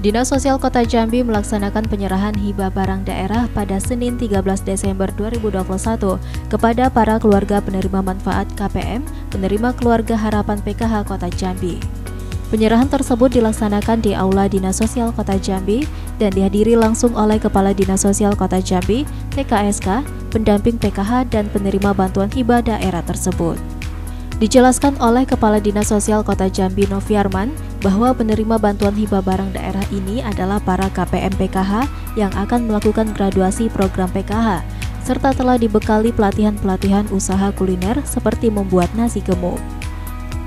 Dinas Sosial Kota Jambi melaksanakan penyerahan hibah barang daerah pada Senin 13 Desember 2021 kepada para keluarga penerima manfaat KPM, penerima keluarga harapan PKH Kota Jambi. Penyerahan tersebut dilaksanakan di Aula Dinas Sosial Kota Jambi dan dihadiri langsung oleh Kepala Dinas Sosial Kota Jambi, TKSK, pendamping PKH dan penerima bantuan hibah daerah tersebut. Dijelaskan oleh Kepala Dinas Sosial Kota Jambi Noviarman bahwa penerima bantuan hibah barang daerah ini adalah para KPM PKH yang akan melakukan graduasi program PKH serta telah dibekali pelatihan-pelatihan usaha kuliner seperti membuat nasi gemuk.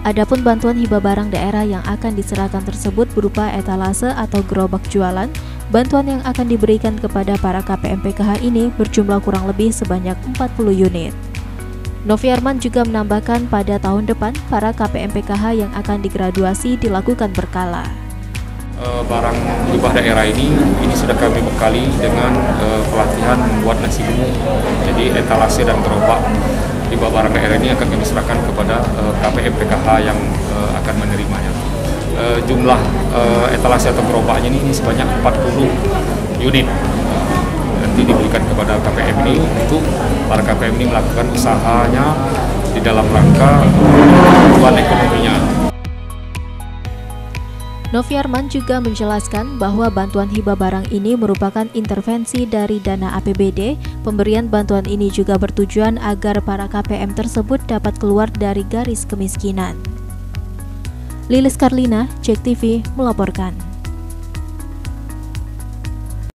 Adapun bantuan hibah barang daerah yang akan diserahkan tersebut berupa etalase atau gerobak jualan. Bantuan yang akan diberikan kepada para KPM PKH ini berjumlah kurang lebih sebanyak 40 unit. Novi Arman juga menambahkan pada tahun depan para KPM PKH yang akan digraduasi dilakukan berkala. E, barang hibah daerah ini ini sudah kami bekali dengan e, pelatihan membuat nasi gemuk. Jadi etalase dan gerobak hibah barang daerah ini akan kami serahkan kepada e, KPM PKH yang akan menerimanya. Jumlah etalase atau gerobaknya ini sebanyak 40 unit nanti diberikan kepada KPM ini untuk para KPM ini melakukan usahanya di dalam rangka kemampuan ekonominya. Novi Arman juga menjelaskan bahwa bantuan hibah barang ini merupakan intervensi dari dana APBD. Pemberian bantuan ini juga bertujuan agar para KPM tersebut dapat keluar dari garis kemiskinan. Lilis Karlina, Cek TV, melaporkan.